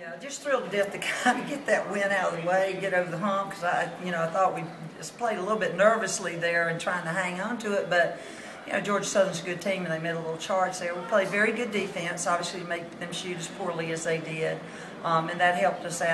Yeah, just thrilled to death to kind of get that win out of the way, get over the hump, because I, you know, I thought we just played a little bit nervously there and trying to hang on to it, but, you know, Georgia Southern's a good team, and they made a little charge there. We played very good defense, obviously to make them shoot as poorly as they did, um, and that helped us out.